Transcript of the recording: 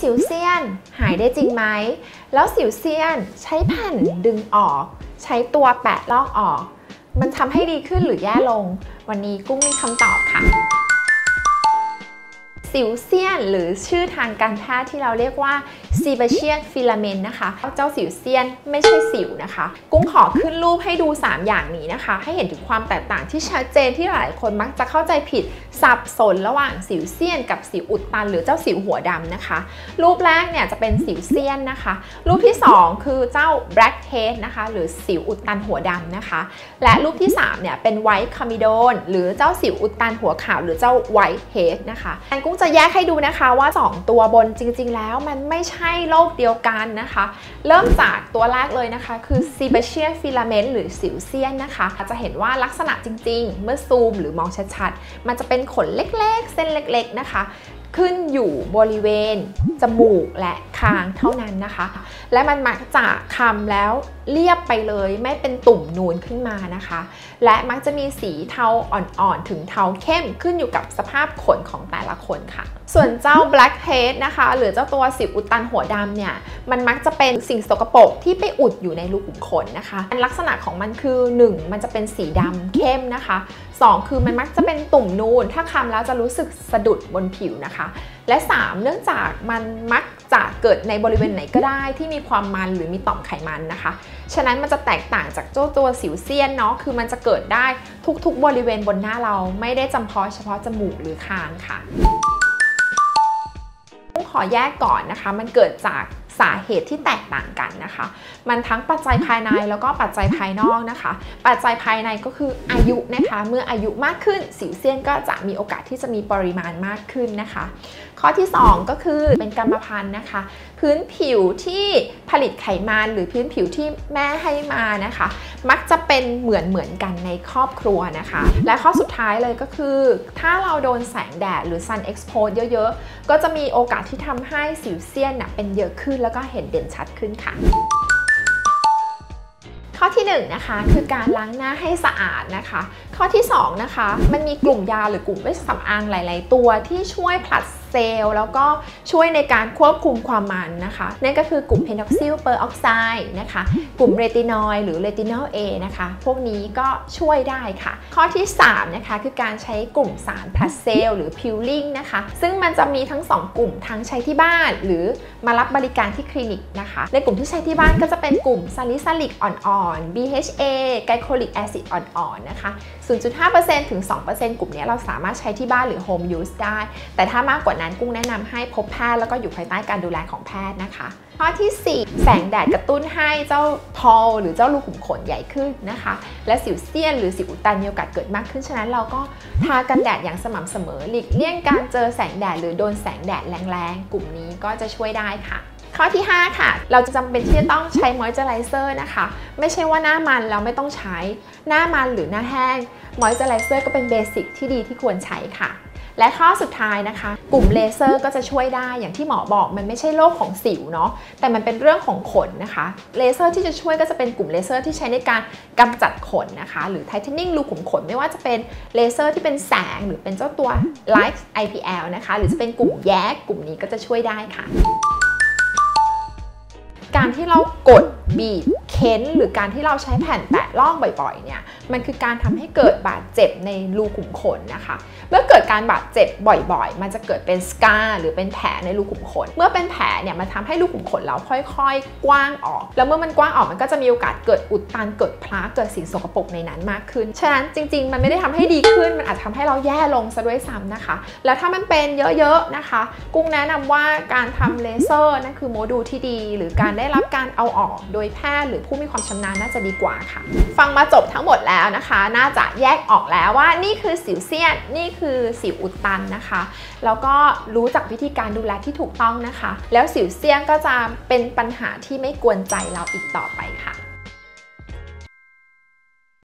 สิวเซียนหายได้จริงไหม แล้วสิวเซียนใช้แผ่นดึงออก ใช้ตัวแปะลอกออก มันทำให้ดีขึ้นหรือแย่ลง วันนี้กุ้งมีคำตอบค่ะ สิวเซียน หรือชื่อทางการแพทย์ที่เราเรียกว่า sebaceous filament นะคะ เจ้าสิวเซียนไม่ใช่สิวนะคะ กุ้งขอขึ้นรูปให้ดู 3 อย่างนี้นะคะ ให้เห็นถึงความแตกต่างที่ชัดเจนที่หลายคนมักจะเข้าใจผิดสับสนระหว่างสิวเซียน กับสิวอุดตัน หรือเจ้าสิวหัวดำนะคะ รูปแรกเนี่ยจะเป็นสิวเซียนนะคะ รูปที่ 2 คือเจ้า blackhead นะคะหรือสิวอุดตันหัวดำนะคะ และรูปที่3เนี่ยเป็น white comedone หรือเจ้าสิวอุดตันหัวขาว หรือเจ้า white head นะคะแอนกุ้งจะแยกให้ดูนะคะว่า 2 ตัวบนจริงๆ แล้วมันไม่ใช่โรคเดียวกันนะคะ เริ่มจากตัวแรกเลยนะคะ คือ sebaceous filament หรือสิวเซียนนะคะ จะเห็นว่าลักษณะจริงๆ เมื่อซูมหรือมองชัดๆ มันจะเป็นขนเล็กๆ เส้นเล็กๆนะคะขึ้นอยู่บริเวณ จมูกและคางเท่านั้นนะคะ และมันมักจะคำแล้วเรียบไปเลยไม่เป็นตุ่มนูนขึ้นมานะคะ และมักจะมีสีเทาอ่อนๆ ถึงเทาเข้มขึ้นอยู่กับสภาพขนของแต่ละคนค่ะ ส่วนเจ้า blackhead นะคะ หรือเจ้าตัวสิวอุดตันหัวดำเนี่ย มันมักจะเป็นสิ่งสกปรกที่ไปอุดอยู่ในรูขุมขนนะคะลักษณะของมันคือ 1 มันจะเป็นสีดำเข้มนะคะ 2 คือมันมักจะเป็นตุ่มนูน ถ้าคำแล้วจะรู้สึกสะดุดบนผิวนะคะ และ 3 เนื่องจากมันมัก จะเกิดในบริเวณไหนก็ได้ที่มีความมันหรือมีต่อมไขมันนะคะ ฉะนั้นมันจะแตกต่างจากเจ้าตัวสิวเซียนเนาะคือมันจะเกิดได้ทุกๆ บริเวณบนหน้าเราไม่ได้จำเพาะเฉพาะจมูกหรือคางค่ะต้องขอแยกก่อนนะคะ มันเกิดจากสาเหตุที่แตกต่างกันนะคะ มันทั้งปัจจัยภายในแล้วก็ปัจจัยภายนอกนะคะ ปัจจัยภายในก็คืออายุนะคะ เมื่ออายุมากขึ้นสิวเซียนก็จะมีโอกาสที่จะมีปริมาณมากขึ้นนะคะ ข้อที่ 2 ก็คือเป็นกรรมพันธุ์นะคะ พื้นผิวที่ผลิตไขมันหรือพื้นผิวที่แม่ให้มานะคะ มักจะเป็นเหมือนเหมือนกันในครอบครัวนะคะ และข้อสุดท้ายเลยก็คือ ถ้าเราโดนแสงแดดหรือ sun expose เยอะๆ ก็จะมีโอกาสที่ทำให้สิวเซียนเป็นเยอะขึ้นแล้วก็เห็นเด่นชัดขึ้นค่ะข้อที่1นนะคะคือการล้างหน้าให้สะอาดนะคะ ข้อที่2นะคะมันมีกลุ่มยาหรือกลุ่มเวชสำอางหลาย ๆ ตัวที่ช่วยผลัด เซลล์แล้วก็ช่วยในการควบคุมความมันนะคะ นั่นก็คือกลุ่ม benzoyl peroxide นะคะ กลุ่มเรตินอยหรือเรตินอล A นะคะ พวกนี้ก็ช่วยได้ค่ะ ข้อที่ 3 นะคะ คือการใช้กลุ่มสารผลัดเซลล์หรือ peeling นะคะ ซึ่งมันจะมีทั้ง 2 กลุ่มทั้งใช้ที่บ้าน หรือมารับบริการที่คลินิกนะคะ ในกลุ่มที่ใช้ที่บ้านก็จะเป็นกลุ่ม salicylic อ่อนๆ BHA glycolic acid อ่อนๆนะคะ 0.5%ถึง 2%กลุ่มนี้เราสามารถใช้ที่บ้านหรือ home use ได้ แต่ถ้ามากกว่านั้นกุ้งแนะนำให้พบแพทย์แล้วก็อยู่ภายใต้การดูแลของแพทย์นะคะ ข้อที่ 4 แสงแดดกระตุ้นให้เจ้า pore หรือเจ้ารูขุมขนใหญ่ขึ้นนะคะ และสิวเสี้ยนหรือสิวอุดตันมีโอกาสเกิดมากขึ้น ฉะนั้นเราก็ทากันแดดอย่างสม่ำเสมอหลีกเลี่ยงการเจอแสงแดดหรือโดนแสงแดดแรงๆ กลุ่มนี้ก็จะช่วยได้ค่ะข้อที่ 5 ค่ะ เราจะจำเป็นที่จะต้องใช้มอยเจอไรเซอร์นะคะ ไม่ใช่ว่าหน้ามันแล้วไม่ต้องใช้ หน้ามันหรือหน้าแห้ง มอยเจอไรเซอร์ก็เป็น basic ที่ดีที่ควรใช้ค่ะ และข้อสุดท้ายนะคะ กลุ่มเลเซอร์ก็จะช่วยได้อย่างที่หมอบอกมันไม่ใช่โรคของสิวเนาะแต่มันเป็นเรื่องของขนนะคะเลเซอร์ที่จะช่วยก็จะเป็นกลุ่มเลเซอร์ที่ใช้ในการกำจัดขนนะคะ หรือ tightening รูขุมขนไม่ว่าจะเป็นเลเซอร์ที่เป็นแสงหรือเป็นเจ้าตัว Light IPL นะคะ หรือจะเป็นกลุ่มแยกกลุ่มนี้ก็จะช่วยได้ค่ะ การที่เรากดบีบเค้น หรือการที่เราใช้แผ่นแปะล่องบ่อยๆเนี่ยมันคือการทำให้เกิดบาดเจ็บในรูขุมขนนะคะเมื่อเกิดการบาดเจ็บบ่อยๆ มันจะเกิดเป็นสกาหรือเป็นแผลในรูขุมขน เมื่อเป็นแผลเนี่ยมันทำให้รูขุมขนเราค่อยๆ กว้างออก แล้วเมื่อมันกว้างออกมันก็จะมีโอกาสเกิดอุดตันเกิดพลาเกิดสิ่งสกปรกในนั้นมากขึ้นฉะนั้นจริง ๆ มันไม่ได้ทำให้ดีขึ้นมันอาจทำให้เราแย่ลงซะด้วยซ้ำนะคะ แล้วถ้ามันเป็นเยอะๆนะคะ กุ้งแนะนำว่าการทำเลเซอร์นั่นคือโมดูลที่ดี หรือการไได้รับการเอาออกโดยแพทย์หรือผู้มีความชำนาญน่าจะดีกว่าค่ะ ฟังมาจบทั้งหมดแล้วนะคะ น่าจะแยกออกแล้วว่านี่คือสิวเซียน นี่คือสิวอุดตันนะคะ แล้วก็รู้จักวิธีการดูแลที่ถูกต้องนะคะ แล้วสิวเซียนก็จะเป็นปัญหาที่ไม่กวนใจเราอีกต่อไปค่ะ